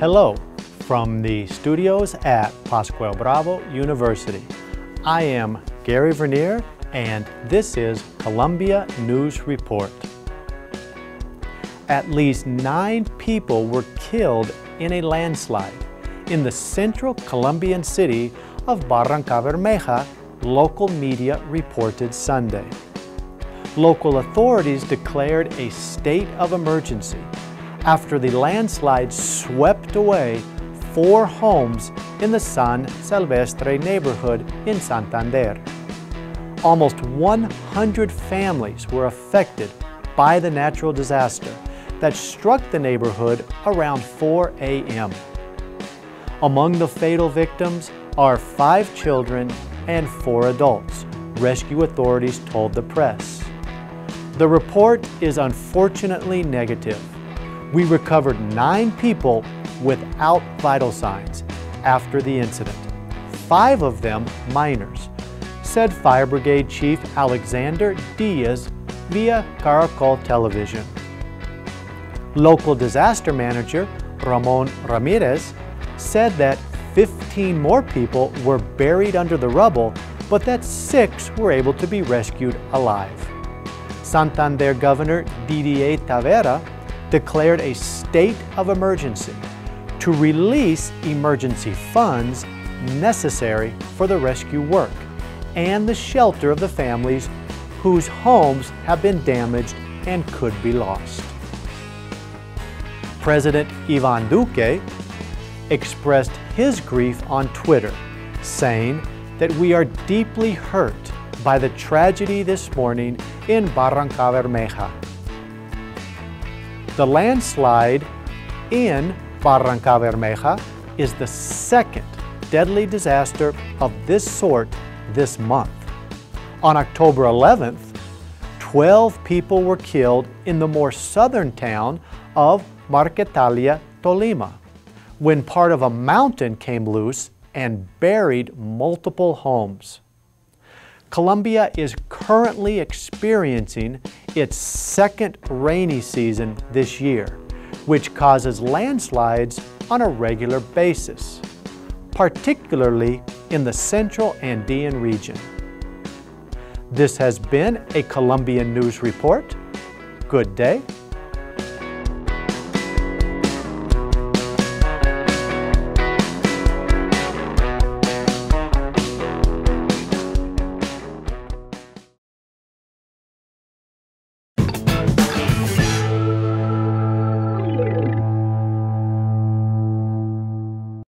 Hello from the studios at Pascual Bravo University. I am Gary Vernier and this is Colombia News Report. At least nine people were killed in a landslide in the central Colombian city of Barrancabermeja, local media reported Sunday. Local authorities declared a state of emergency after the landslide swept away four homes in the San Silvestre neighborhood in Santander. Almost 100 families were affected by the natural disaster that struck the neighborhood around 4 a.m. Among the fatal victims are five children and four adults, rescue authorities told the press. The report is unfortunately negative. We recovered nine people without vital signs after the incident, five of them minors, said Fire Brigade Chief Alexander Diaz via Caracol Television. Local disaster manager Ramon Ramirez said that 15 more people were buried under the rubble, but that six were able to be rescued alive. Santander Governor Didier Tavera declared a state of emergency to release emergency funds necessary for the rescue work and the shelter of the families whose homes have been damaged and could be lost. President Ivan Duque expressed his grief on Twitter, saying that we are deeply hurt by the tragedy this morning in Barrancabermeja. The landslide in Barrancabermeja is the second deadly disaster of this sort this month. On October 11th, 12 people were killed in the more southern town of Marquetalia, Tolima, when part of a mountain came loose and buried multiple homes. Colombia is currently experiencing its second rainy season this year, which causes landslides on a regular basis, particularly in the central Andean region. This has been a Colombian News Report. Good day